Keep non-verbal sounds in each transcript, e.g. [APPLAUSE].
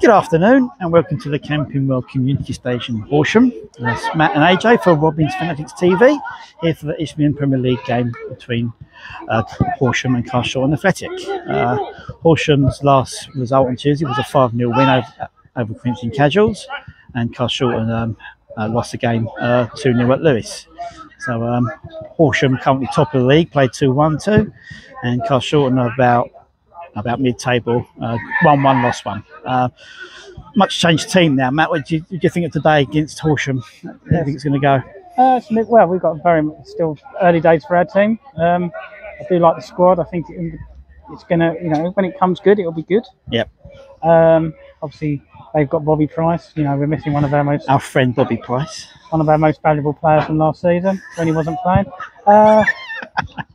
Good afternoon and welcome to the Camping World Community Stadium Horsham. It's Matt and AJ for Robins Fanatics TV here for the Isthmian Premier League game between uh, Horsham and Carshalton Athletic. Uh, Horsham's last result on Tuesday was a 5 0 win over, over Corinthian-Casuals and Carshalton um, uh, lost the game 2 uh, 0 at Lewes. So um, Horsham currently top of the league, played 2 1 2, and are about about mid-table, uh, one-one, lost one. Uh, much changed team now, Matt. What do you, do you think of today against Horsham? How do you think it's going to go? Uh, well, we've got very still early days for our team. Um, I do like the squad. I think it, it's going to, you know, when it comes good, it'll be good. Yep. Um, obviously, they've got Bobby Price. You know, we're missing one of our most our friend Bobby Price, one of our most valuable players from last season when he wasn't playing. Uh,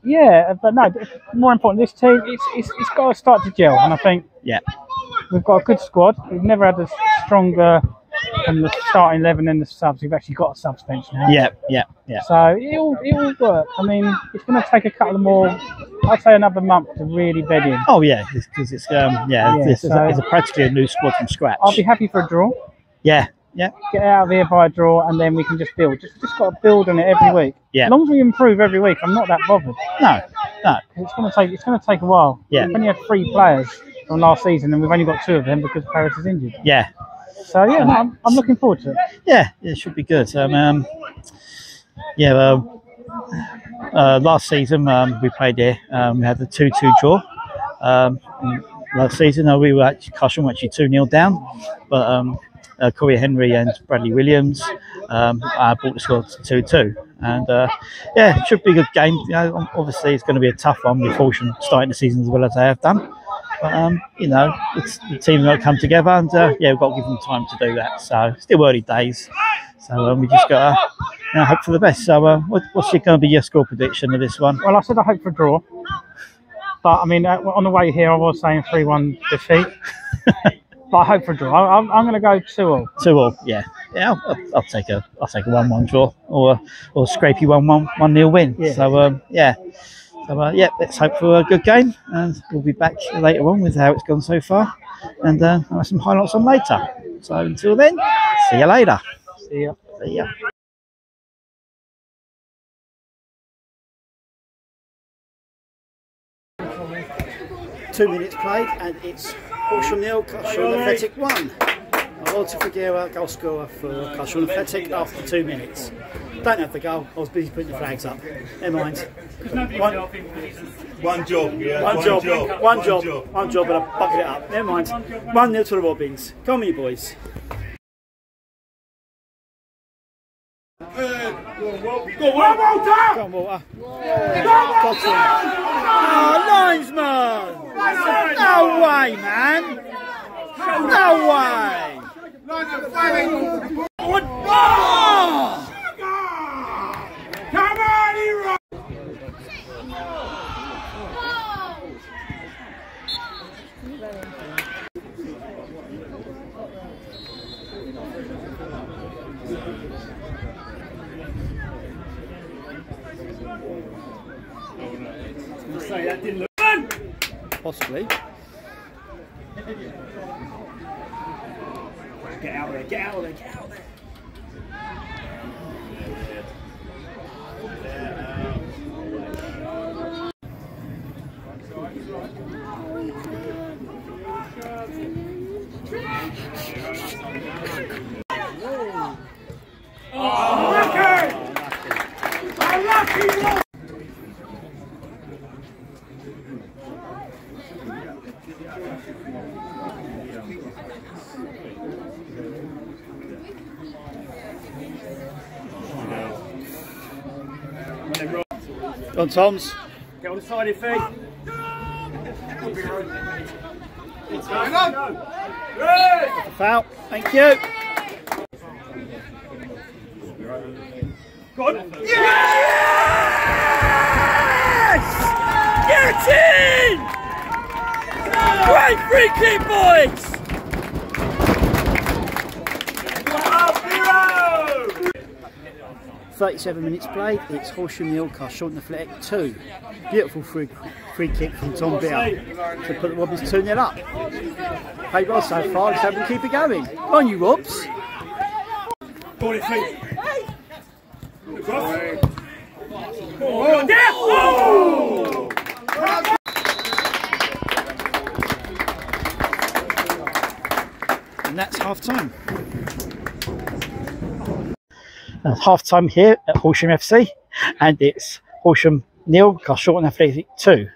yeah, but no, more important, this team, it's, it's, it's got to start to gel. And I think yeah, we've got a good squad. We've never had a stronger from the starting 11 and the subs. We've actually got a subs bench now. Yeah, yeah, yeah. So it'll, it'll work. I mean, it's going to take a couple of more, I'd say another month to really bed in. Oh, yeah, because it's, it's, um, yeah, yeah it's, so it's, a, it's a practically a new squad from scratch. I'll be happy for a draw. Yeah, yeah. Get out of here by a draw, and then we can just build. Just, just got to build on it every week. Yeah. As long as we improve every week, I'm not that bothered. No, no. It's going to take. It's going to take a while. Yeah. We've only had three players from last season, and we've only got two of them because Paris is injured. Yeah. So yeah, no, I'm, I'm looking forward to it. Yeah, it should be good. Um, um yeah. Uh, uh, last season um, we played there. Um, we had the two-two draw. Um, last season, uh, we were actually actually two 0 down, but um, uh, Corey Henry and Bradley Williams. Um, I brought the score to 2 2. And uh, yeah, it should be a good game. You know, obviously, it's going to be a tough one with Horsham starting the season as well as they have done. But, um, you know, it's, the team got to come together, and uh, yeah, we've got to give them time to do that. So, still early days. So, um, we just got to you know, hope for the best. So, uh, what, what's going to be your score prediction of this one? Well, I said I hope for a draw. But I mean, uh, on the way here, I was saying 3 1 defeat. [LAUGHS] but I hope for a draw. I'm, I'm going to go two all. Two all, yeah, yeah. I'll, I'll, take a I'll take a one one draw or or a scrapey one one one nil win. Yeah. So um, yeah. So uh, yeah, let's hope for a good game, and we'll be back later on with how it's gone so far, and uh, I'll have some highlights on later. So until then, see you later. See ya. See ya. Two minutes played, and it's Horsham nil, Carshalton Athletic one. Walter Figueroa, goal scorer for Carshalton Athletic after two minutes. Don't have the goal, I was busy putting the flags up. Never mind. One, one job, yeah. One, one job, job, one, one job, job, one job, and I bucket it up. Never mind. One nil to the Robins. Come on, you boys. Go on, Walter! Go on, Walter! Go on, Oh, linesman! Way, man! No way! Oh! Come on, hero! Possibly. Get out of there, get out of there, get out of there. Oh! A lucky one! On Toms. Get on the side of your feet. It's going on. The foul. Thank you. Go on. Yes! Get in! Great free kick, boys! 37 minutes played. It's Horsham nil, Carshalton Athletic 2. Beautiful free, free kick from Tom Beer to put the Robins 2 0 up. Played well so far, let's hope we keep it going. On you, Robs. Ball it, feet. Cross. Oh! Oh! And that's half time. Uh, half time here at Horsham FC, and it's Horsham nil, Carshalton Athletic 2.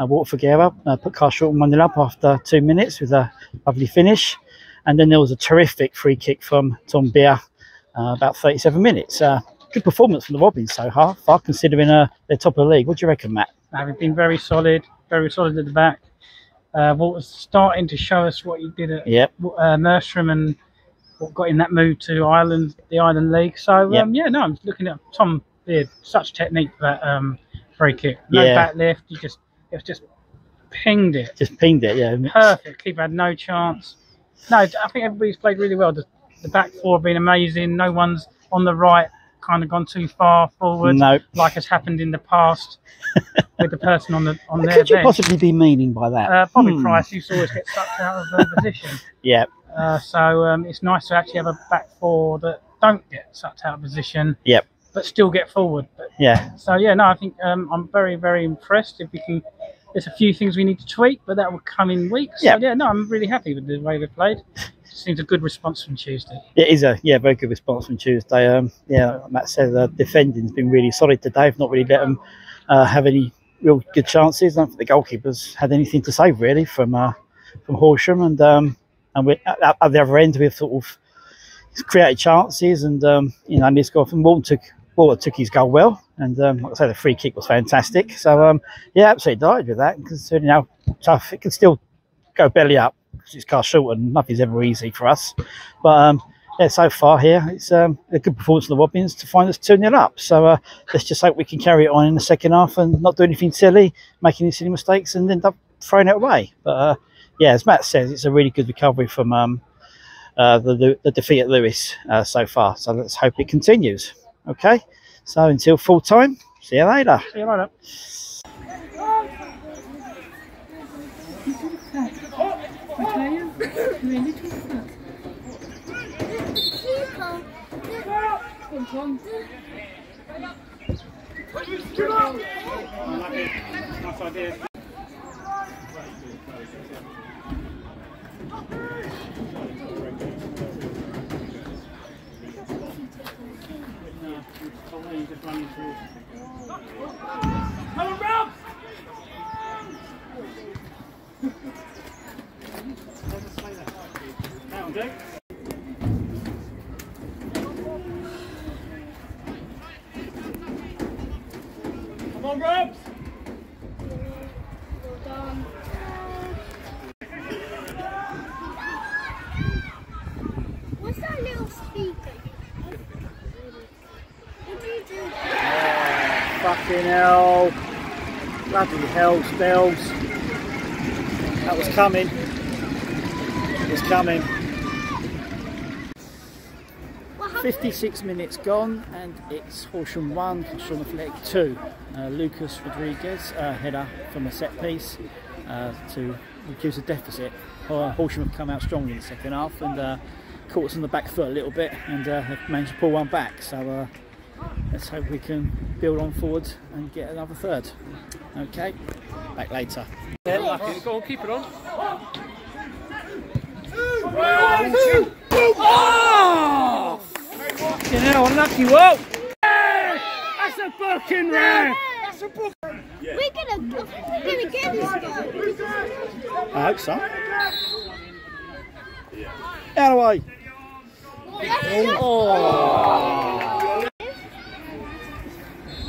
Uh, Walter Figueroa uh, put Carshalton 1 0 up after two minutes with a lovely finish. And then there was a terrific free kick from Tom Beer uh, about 37 minutes. Uh, good performance from the Robins so far, far considering uh, they're top of the league. What do you reckon, Matt? We've been very solid, very solid at the back. Uh, Walter's starting to show us what he did at Yep. uh, Merstham and what got him that move to Ireland, the Ireland League. So Yep. um, yeah, no, I'm looking at Tom Beard, such technique for that um, free kick. No Yeah. back lift, you just it was just pinged it. Just pinged it, yeah. Perfect. Keeper had no chance. No, I think everybody's played really well. The, the back four have been amazing. No one's on the right kind of gone too far forward, No. like has happened in the past [LAUGHS] with the person on the on What their could you bench. possibly be meaning by that? Uh, probably Hmm. Price used to always get sucked out of the [LAUGHS] position. Yeah, Uh, so um, it's nice to actually have a back four that don't get sucked out of position, Yep. but still get forward. But, yeah. so yeah, no, I think um, I'm very, very impressed. If we can, there's a few things we need to tweak, but that will come in weeks. Yep. So yeah, no, I'm really happy with the way we played. Seems a good response from Tuesday. It is a yeah very good response from Tuesday. Um, yeah, Matt said the defending's been really solid today. I've not really let them uh, have any real good chances. I don't think the goalkeepers had anything to say really from uh, from Horsham, and um, and we at, at the other end we've sort of created chances, and um, you know, and goal from Walton took Walter took his goal well, and um, like I say, the free kick was fantastic. So um, yeah, absolutely delighted with that. Considering how tough it can still go belly up because it's car short and nothing's ever easy for us. But um, yeah, so far here, it's um, a good performance from the Robins to find us 2 0 up. So uh, let's just hope we can carry it on in the second half and not do anything silly, making any silly mistakes, and end up throwing it away. But uh, yeah, as Matt says, it's a really good recovery from um, uh, the, the, the defeat at Lewes uh, so far. So let's hope it continues. Okay, so until full time, see you later. See you later. Nice idea. [LAUGHS] Come on, Rob! [LAUGHS] That'll do. Come on, Robs! What's that little speaker? What do you do? Fucking hell. Bloody hell, spells. That was coming. It was coming. 56 minutes gone and it's Horsham 1, Horsham Athletic 2. Uh, Lucas Rodriguez, uh, header from a set piece uh, to reduce the deficit. Uh, Horsham have come out strongly in the second half and uh, caught us on the back foot a little bit and uh, managed to pull one back. So uh, let's hope we can build on forward and get another third. Okay, back later. Go on, keep it on. Ah! You know, unlucky whoa! That's a fucking rare! We're gonna, we're gonna get this guy. I hope so. Out of the way. Oh.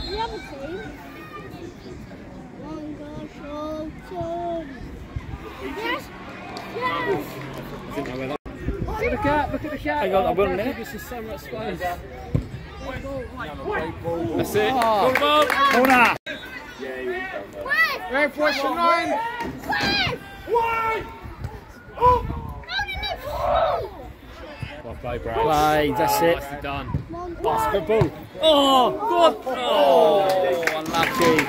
The other team. One goal, short turn. Yes, yes. Look at the gap, look at the gap. Hang on, I will in a minute. This is so much space. That's it. Go, go. Corner. Wait, Red question nine. Why? How did he fall? Well played, bro. Play, that's it. Nicely done. Basketball. Oh, God. Oh, unlucky.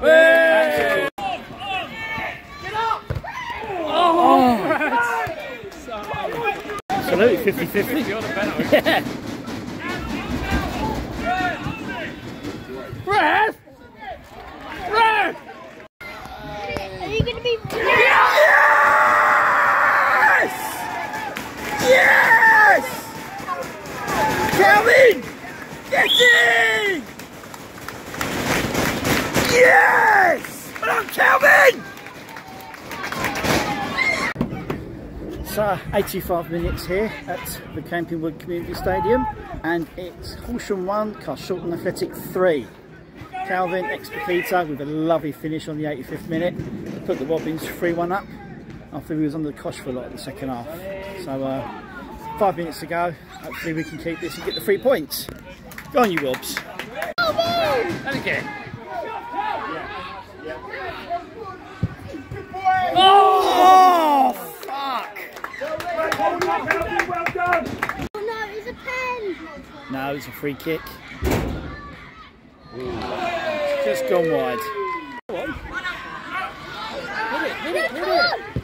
Hey! Get up! Oh, oh. Salute, 50-50. Yes! Calvin! Get in! Yes! Done, Calvin! So, 85 minutes here at the Camping World Community Stadium, and it's Horsham 1, Carshalton Athletic 3. Calvin Expedita with a lovely finish on the 85th minute, put the Robins 3 1 up after he was under the cosh for a lot of the second half. So, uh, five minutes to go. Hopefully, we can keep this and get the three points. Go on, you Robs. And again. Oh, fuck! Well done! Oh no, it's a pen! No, it's a free kick. Just gone wide. Hit it, hit it!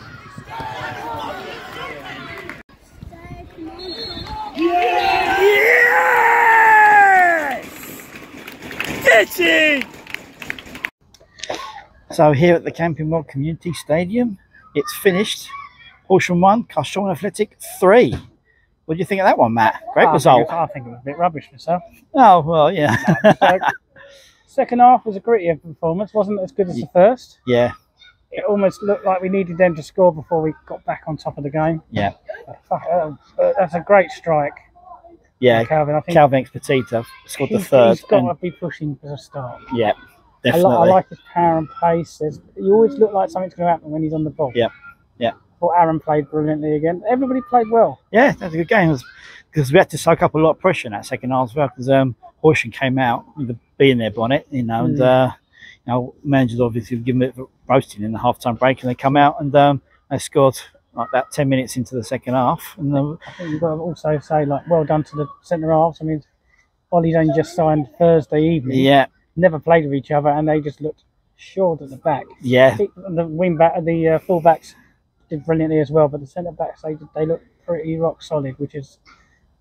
So here at the Camping World Community Stadium, it's finished. Horsham 1, Carshalton Athletic 3. What do you think of that one, Matt? Great I result. Think, I think it was a bit rubbish myself. Oh, well, yeah. Second half was a grittier performance. wasn't as good as the first. yeah, It almost looked like we needed them to score before we got back on top of the game. yeah, fuck, uh, that's a great strike, yeah. Calvin. I think Calvin scored the he's, third. he's got and- to be pushing for the start. yeah, I, definitely. li- I like his power and pace. There's, you always look like something's going to happen when he's on the ball. Yeah, yep. Thought Aaron played brilliantly again. Everybody played well. Yeah, that was a good game. Because we had to soak up a lot of pressure in that second half as well. Because um, Horsham came out with a bee in their bonnet, you know, and Mm. uh, you know, managers obviously given it a roasting in the half-time break, and they come out and um, they scored like about ten minutes into the second half, and um, I think you've got to also say like well done to the centre halves. I mean, Ollie's only just signed Thursday evening. yeah, Never played with each other, and they just looked short at the back. Yeah, the wing back, the uh, full backs did brilliantly as well, but the centre backs they they look pretty rock solid, which is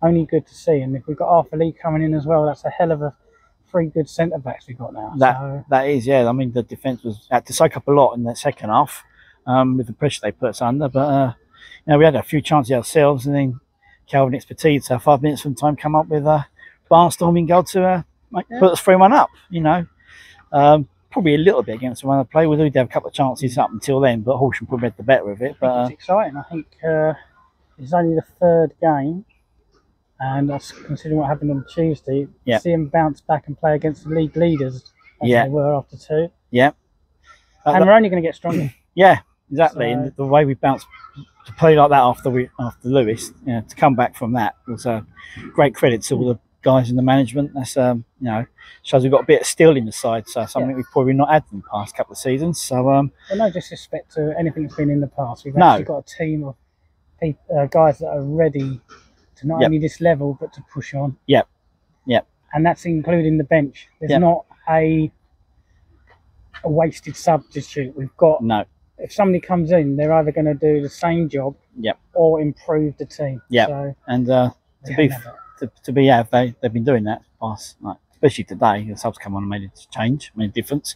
only good to see. And if we've got Arthur Lee coming in as well, that's a hell of a three good centre backs we've got now. that so, that is yeah. I mean, the defence was had to soak up a lot in that second half um, with the pressure they put us under, but uh, you know, we had a few chances ourselves, and then Calvin Expedita, five minutes from time, come up with a barnstorming goal to uh, make, Yeah. put us three one up. You know, um, probably a little bit against the run of play. We did have a couple of chances up until then, but Horsham probably had the better of it. But uh, it's exciting. I think uh, it's only the third game, and that's considering what happened on Tuesday. Yeah. See them bounce back and play against the league leaders, as Yeah. they were after two, yeah, Uh, and we're only going to get stronger. [CLEARS THROAT] Yeah, exactly. So- And the way we bounced to play like that after we after Lewes, you know, to come back from that was a great credit to all the guys in the management. That's um, you know, shows we've got a bit of steel in the side, so something Yeah. we've probably not had in the past couple of seasons. So um, But no disrespect to anything that's been in the past. We've No. actually got a team of peop uh, guys that are ready to not Yep. only this level but to push on. Yep. Yep. And that's including the bench. There's Yep. not a a wasted substitute. We've got no, if somebody comes in, they're either going to do the same job Yep. or improve the team. Yep. So and uh, to be to, to be yeah, they they've been doing that past like especially today. The subs come on and made a change, made a difference.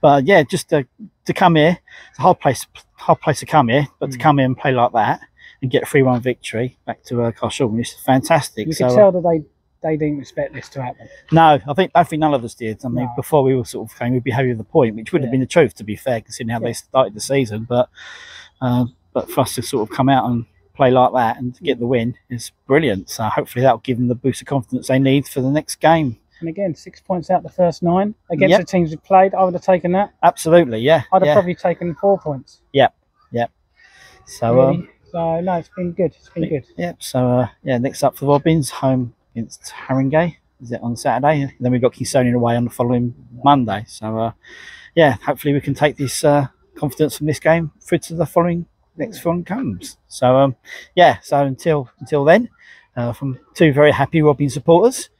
But yeah, just to to come here, it's a hard place hard place to come here, but to Mm. come here and play like that and get a three one victory back to uh, Carshalton is fantastic. you so could uh, tell that they they didn't expect this to happen. no, I think I think none of us did. I mean, No. before we were sort of came, we'd be happy with the point, which would have been the truth to be fair, considering how Yeah. they started the season. But uh, but for us to sort of come out and play like that and get the win is brilliant. So hopefully that'll give them the boost of confidence they need for the next game. And again, six points out the first nine against Yep. the teams we played. I would have taken that. Absolutely, yeah. I'd have yeah. probably taken four points. Yep, yep. So really. um, so no, it's been good. It's been good. Yep. So uh, yeah, next up for the Robins, home against Haringey. Is it on Saturday? Then we've got Kingstonian away on the following Monday. So uh, yeah, hopefully we can take this uh, confidence from this game through to the following next one comes. So um, yeah. So until until then, uh, from two very happy Robin supporters,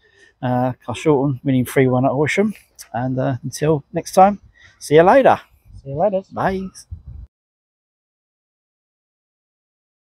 uh, Shorten winning three one at Horsham, and uh, until next time, see you later. See you later. Bye.